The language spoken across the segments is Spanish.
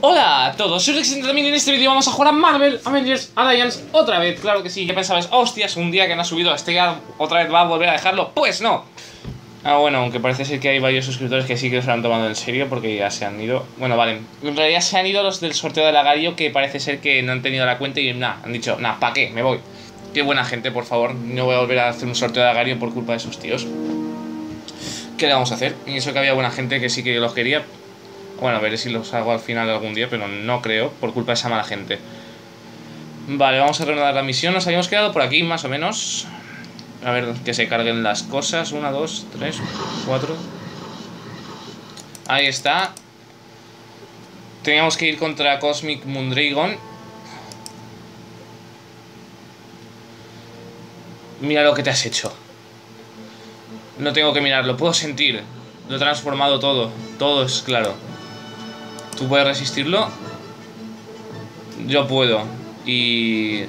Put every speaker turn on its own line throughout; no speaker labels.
Hola a todos, soy Rex también en este vídeo vamos a jugar a Marvel Avengers Alliance otra vez, claro que sí, ya pensabas, hostias, un día que no ha subido este otra vez va a volver a dejarlo, pues no. Ah bueno, aunque parece ser que hay varios suscriptores que sí que se lo han tomado en serio porque ya se han ido. Bueno, vale, en realidad se han ido los del sorteo de Lagario que parece ser que no han tenido la cuenta y nada, han dicho, nada, ¿para qué? Me voy Qué buena gente, por favor, no voy a volver a hacer un sorteo de Lagario por culpa de esos tíos. ¿Qué le vamos a hacer? Y eso que había buena gente que sí que los quería bueno, veré si los hago al final algún día, pero no creo, por culpa de esa mala gente. Vale, vamos a reanudar la misión. Nos habíamos quedado por aquí, más o menos. A ver, que se carguen las cosas. Una, dos, tres, cuatro. Ahí está. Teníamos que ir contra Cosmic Moondragon. Mira lo que te has hecho. No tengo que mirarlo, puedo sentir. Lo he transformado todo. Todo es claro. ¿Tú puedes resistirlo? Yo puedo. Y...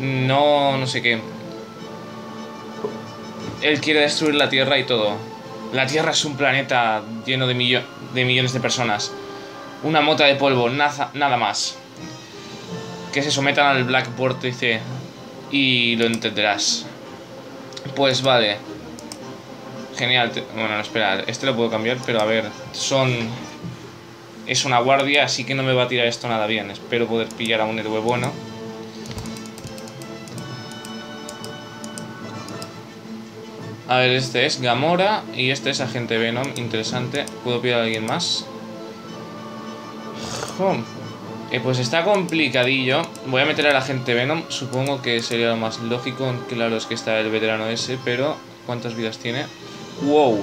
No, no sé qué. Él quiere destruir la Tierra y todo. La Tierra es un planeta lleno de, de millones de personas. Una mota de polvo, nada, nada más. Que se sometan al Black Vórtice y lo entenderás. Pues vale. Genial. Bueno, no, espera. Este lo puedo cambiar, pero a ver. Son es una guardia, así que no me va a tirar esto nada bien. Espero poder pillar a un héroe bueno. A ver, este es Gamora y este es Agente Venom. Interesante. ¿Puedo pillar a alguien más? Eh, pues está complicadillo. Voy a meter al Agente Venom. Supongo que sería lo más lógico. Claro, es que está el veterano ese, pero ¿cuántas vidas tiene? ¡Wow!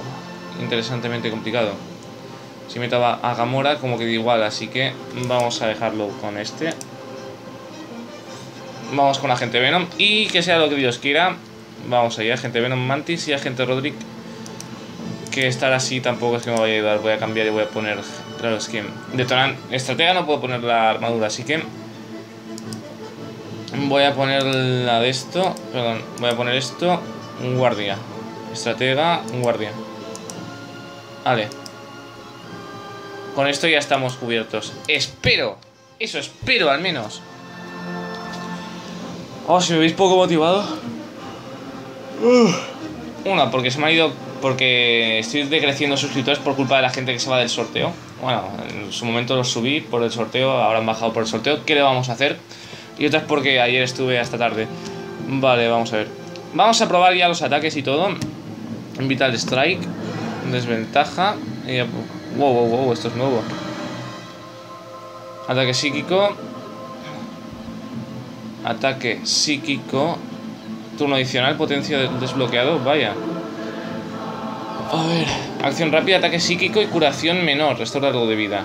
Interesantemente complicado. Si meto a Gamora, como que da igual, así que vamos a dejarlo con este. Vamos con Agente Venom y que sea lo que Dios quiera. Vamos allá, Agente Venom Mantis y Agente Roderick. Que estar así tampoco es que me vaya a ayudar. Voy a cambiar y voy a poner... Claro, es que... Detonan... Estratega no puedo poner la armadura, así que... Voy a poner la de esto. Perdón, voy a poner esto. Un guardia. Estratega, un guardia. Vale. Con esto ya estamos cubiertos. Espero. Eso espero al menos. Oh, si me veis poco motivado. Una, porque se me ha ido... Porque estoy decreciendo suscriptores por culpa de la gente que se va del sorteo. Bueno, en su momento los subí por el sorteo, ahora han bajado por el sorteo. ¿Qué le vamos a hacer? Y otra es porque ayer estuve hasta tarde. Vale, vamos a ver. Vamos a probar ya los ataques y todo. Vital Strike. Desventaja. Y Wow, wow, wow, esto es nuevo. Ataque psíquico. Ataque psíquico. Turno adicional, potencia desbloqueado, vaya. A ver. Acción rápida, ataque psíquico y curación menor. Restaura algo de vida.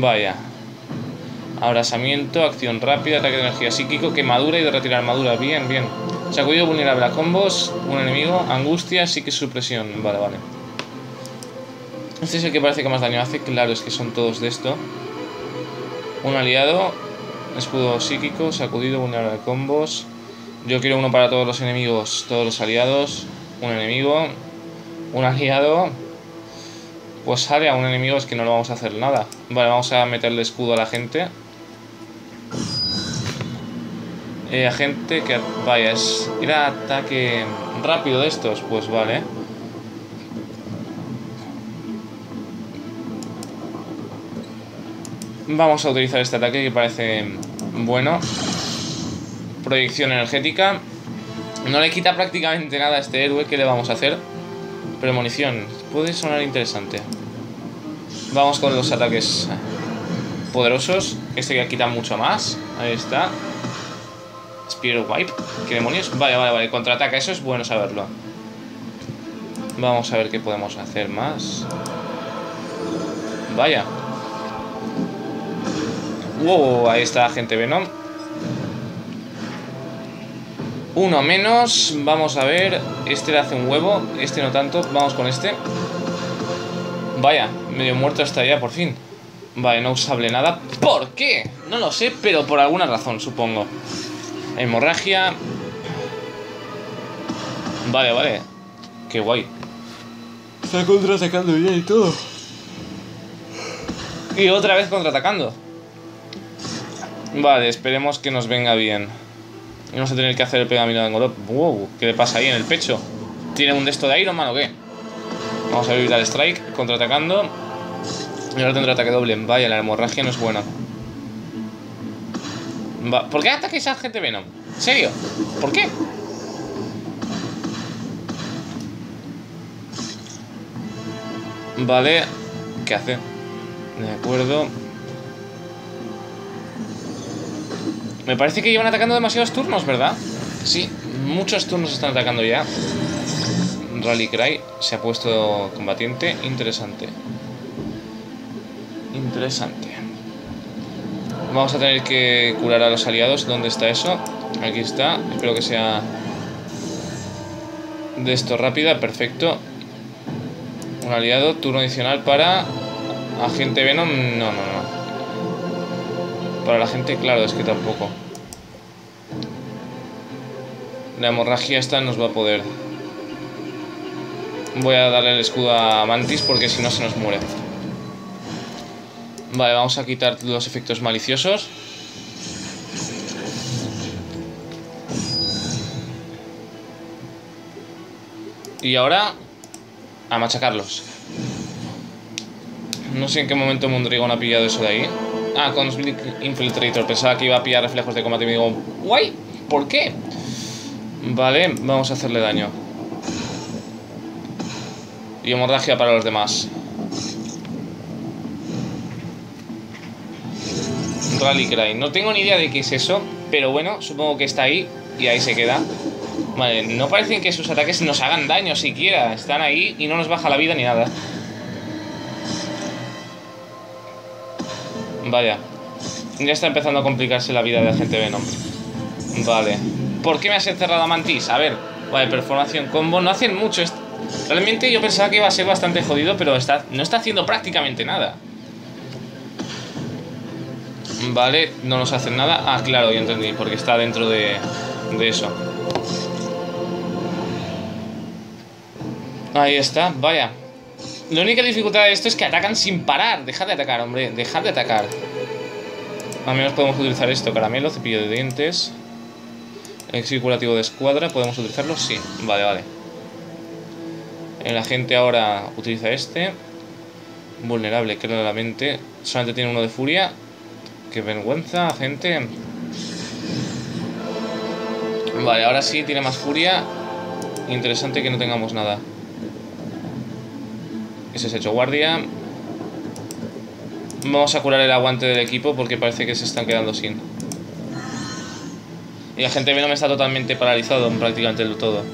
Vaya. Abrasamiento, acción rápida, ataque de energía psíquico, quemadura y de retirar armadura. Bien, bien. Sacudido vulnerable a combos, un enemigo, angustia, psique supresión. Vale, vale. Este es el que parece que más daño hace. Claro, es que son todos de esto. Un aliado. Escudo psíquico. Sacudido. Vulnerable de combos. Yo quiero uno para todos los enemigos. Todos los aliados. Un enemigo. Un aliado. Pues sale a un enemigo es que no lo vamos a hacer nada. Vale, vamos a meterle escudo a la gente. Eh, agente que... Vaya, es... Era ataque rápido de estos. Pues vale. Vamos a utilizar este ataque que parece bueno. Proyección energética. No le quita prácticamente nada a este héroe. ¿Qué le vamos a hacer? Premonición. Puede sonar interesante. Vamos con los ataques poderosos. Este que quita mucho más. Ahí está. Spirit Wipe. ¿Qué demonios? Vale, vale, vale. Contraataca. Eso es bueno saberlo. Vamos a ver qué podemos hacer más. Vaya. Wow, ahí está gente Venom. Uno menos. Vamos a ver. Este le hace un huevo. Este no tanto. Vamos con este. Vaya, medio muerto está ya por fin. Vale, no usable nada. ¿Por qué? No lo sé, pero por alguna razón, supongo. Hemorragia. Vale, vale. Qué guay. Está contraatacando ya y todo. Y otra vez contraatacando. Vale, esperemos que nos venga bien. Y vamos a tener que hacer el pegamino de Engolop. Wow, ¿qué le pasa ahí en el pecho? ¿Tiene un desto de Iron Man o qué? Vamos a evitar strike, contraatacando. Y ahora tendrá ataque doble. Vaya, la hemorragia no es buena. Va. ¿Por qué ataques a gente Venom? ¿En serio? ¿Por qué? Vale. ¿Qué hace? De acuerdo. Me parece que llevan atacando demasiados turnos, ¿verdad? Sí, muchos turnos están atacando ya. Rally Cry se ha puesto combatiente. Interesante. Interesante. Vamos a tener que curar a los aliados. ¿Dónde está eso? Aquí está. Espero que sea de esto rápida. Perfecto. Un aliado. Turno adicional para agente Venom. No, no, no. Para la gente, claro, es que tampoco. La hemorragia esta nos va a poder. Voy a darle el escudo a Mantis porque si no se nos muere. Vale, vamos a quitar los efectos maliciosos. Y ahora a machacarlos. No sé en qué momento Mondragon ha pillado eso de ahí. Ah, con Infiltrator. Pensaba que iba a pillar reflejos de combate y me digo, guay, ¿por qué? Vale, vamos a hacerle daño. Y hemorragia para los demás. Rally Cry. No tengo ni idea de qué es eso, pero bueno, supongo que está ahí y ahí se queda. Vale, no parecen que sus ataques nos hagan daño siquiera. Están ahí y no nos baja la vida ni nada. Vaya. Ya está empezando a complicarse la vida de Agente Venom. Vale. ¿Por qué me has encerrado a Mantis? A ver. Vale, performación combo. No hacen mucho. Realmente yo pensaba que iba a ser bastante jodido, pero está, no está haciendo prácticamente nada. Vale, no nos hacen nada. Ah, claro, ya entendí, porque está dentro de, de eso. Ahí está, vaya. La única dificultad de esto es que atacan sin parar. Dejad de atacar, hombre. Dejad de atacar. Al menos podemos utilizar esto. Caramelo, cepillo de dientes. Exil curativo de escuadra. ¿Podemos utilizarlo? Sí. Vale, vale. El agente ahora utiliza este. Vulnerable, claramente. Solamente tiene uno de furia. Qué vergüenza, agente. Vale, ahora sí tiene más furia. Interesante que no tengamos nada. Ese es hecho guardia. Vamos a curar el aguante del equipo porque parece que se están quedando sin. Y la gente Venom está totalmente paralizado prácticamente del todo.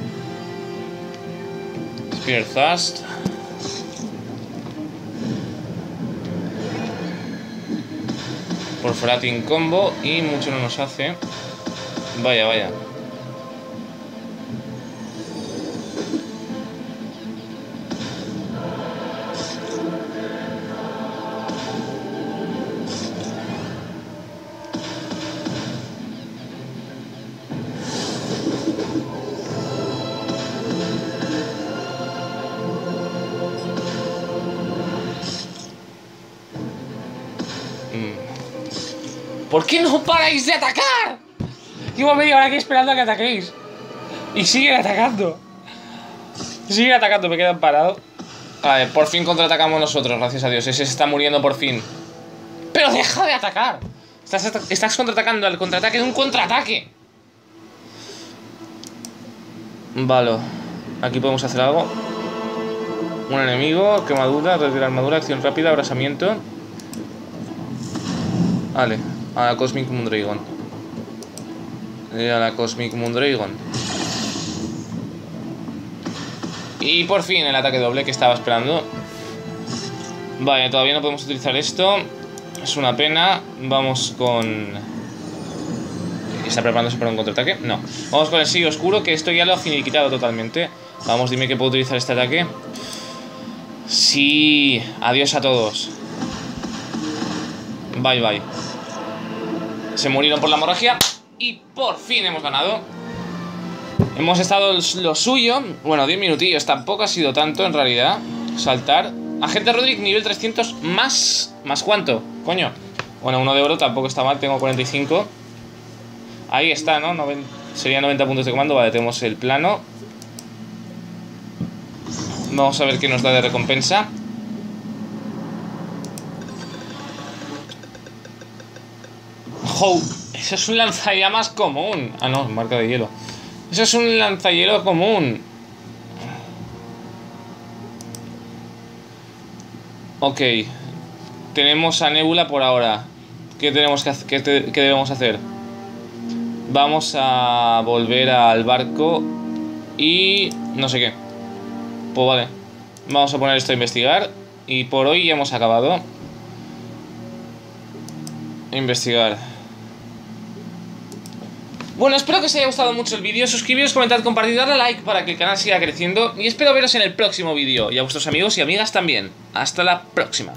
Spear Thrust. Por Frating combo y mucho no nos hace. Vaya, vaya. ¿Por qué no paráis de atacar? Llevo media hora aquí esperando a que ataquéis. Y siguen atacando. Siguen atacando, me quedan parado. A ver, por fin contraatacamos nosotros, gracias a Dios. Ese se está muriendo por fin. ¡Pero deja de atacar! Estás, contraatacando al contraataque de un contraataque. Vale. Aquí podemos hacer algo. Un enemigo, quemadura, la armadura, acción rápida, abrasamiento. Vale, a la Cosmic Moondragon. Y a la Cosmic Moondragon. Y por fin el ataque doble que estaba esperando. Vale, todavía no podemos utilizar esto. Es una pena. Vamos con... ¿Está preparándose para un contraataque? No. Vamos con el sello oscuro, que esto ya lo ha finiquitado totalmente. Vamos, dime que puedo utilizar este ataque. Sí. Adiós a todos. Bye, bye. Se murieron por la hemorragia y por fin hemos ganado. Hemos estado lo suyo. Bueno, 10 minutillos. Tampoco ha sido tanto en realidad. Saltar. Agente Roderick, nivel 300, más... ¿Más cuánto? Coño. Bueno, uno de oro tampoco está mal, tengo 45. Ahí está, ¿no? Noven... Sería 90 puntos de comando. Vale, tenemos el plano. Vamos a ver qué nos da de recompensa. ¡Ho! Eso es un lanzallamas común. Ah, no, marca de hielo. Eso es un lanzahielo común. Ok. Tenemos a Nebula por ahora. ¿Qué, tenemos que, qué, qué debemos hacer? Vamos a volver al barco y no sé qué. Pues vale. Vamos a poner esto a investigar. Y por hoy ya hemos acabado. Investigar. Bueno, espero que os haya gustado mucho el vídeo. Suscribiros, comentad, compartid, darle like para que el canal siga creciendo. Y espero veros en el próximo vídeo. Y a vuestros amigos y amigas también. Hasta la próxima.